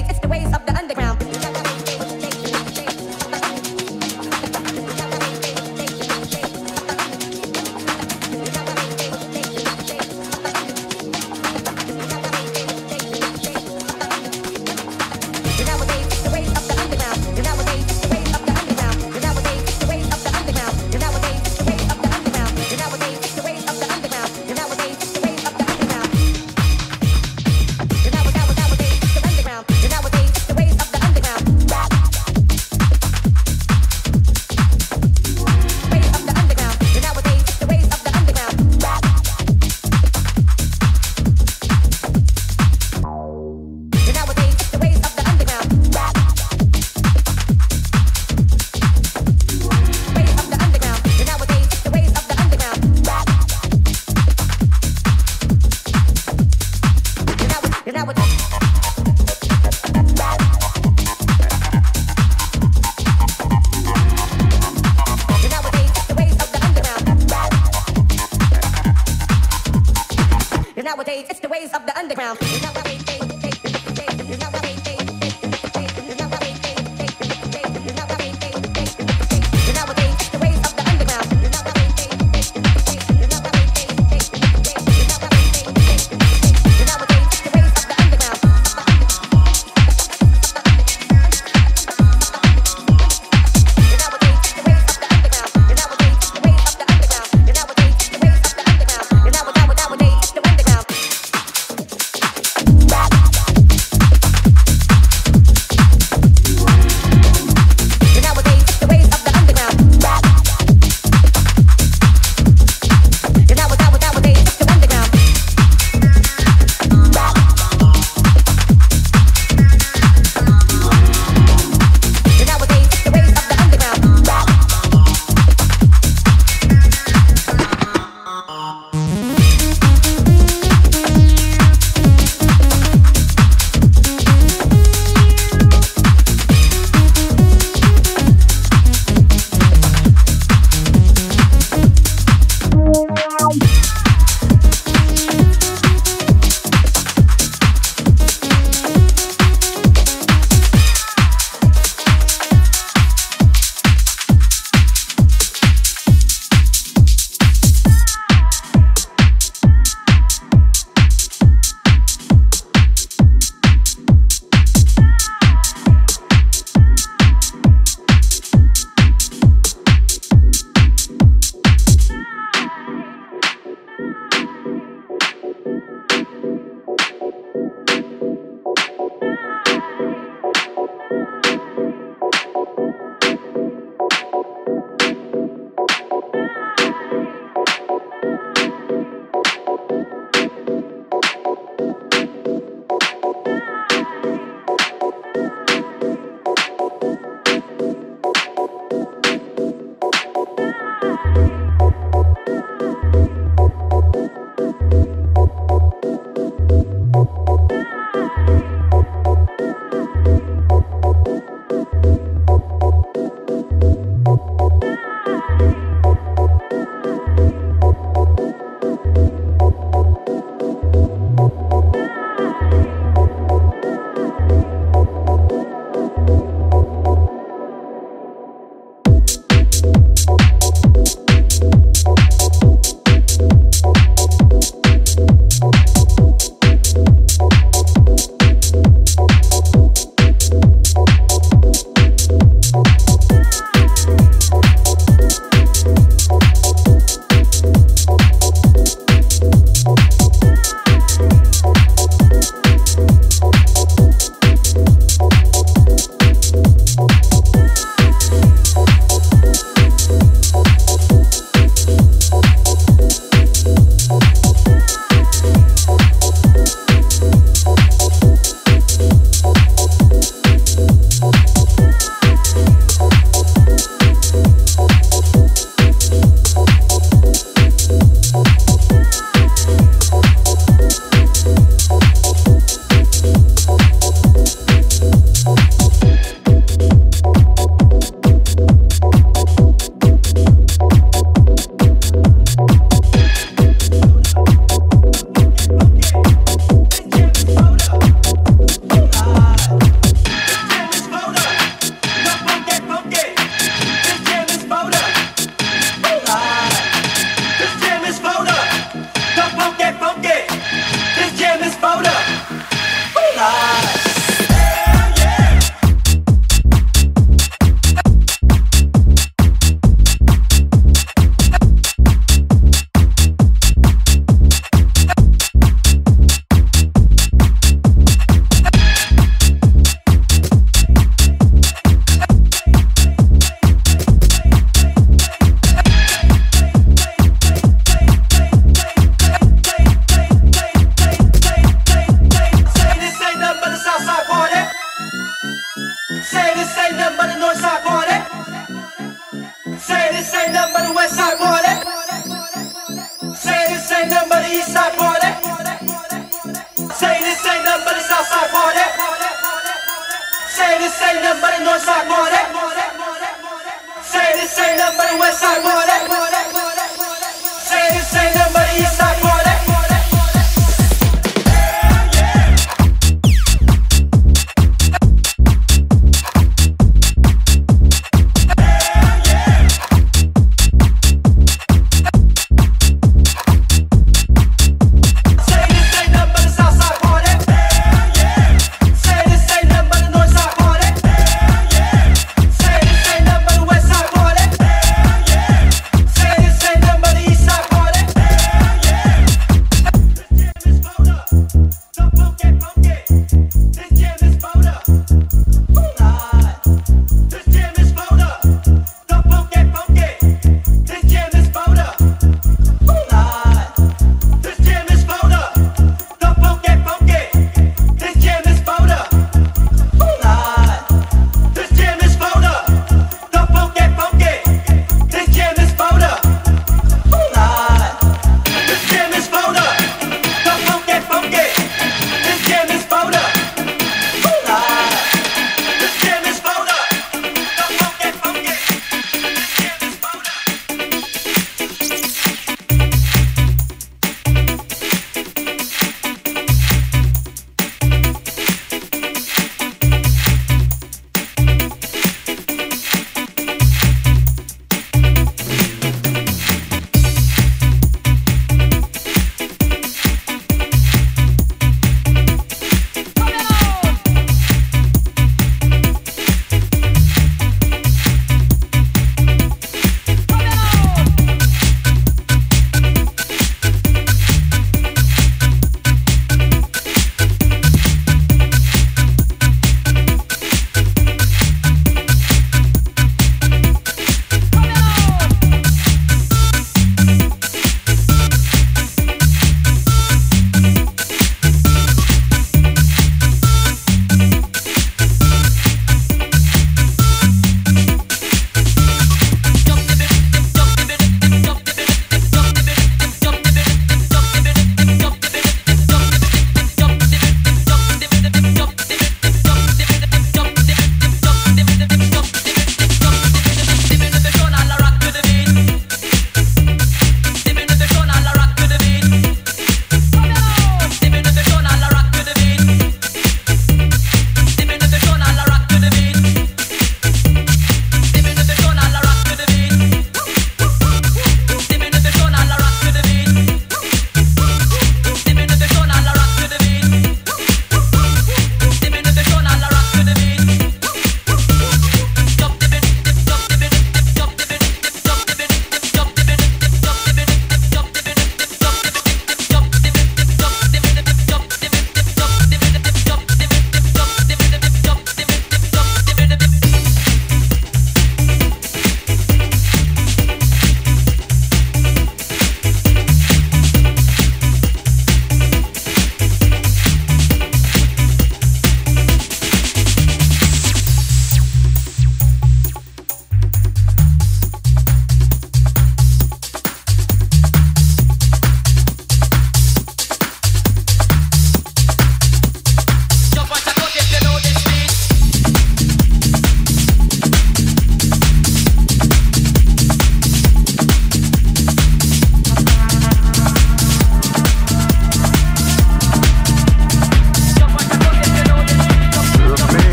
It's the ways of the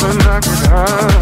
Anybody here ready to?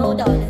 no dollars.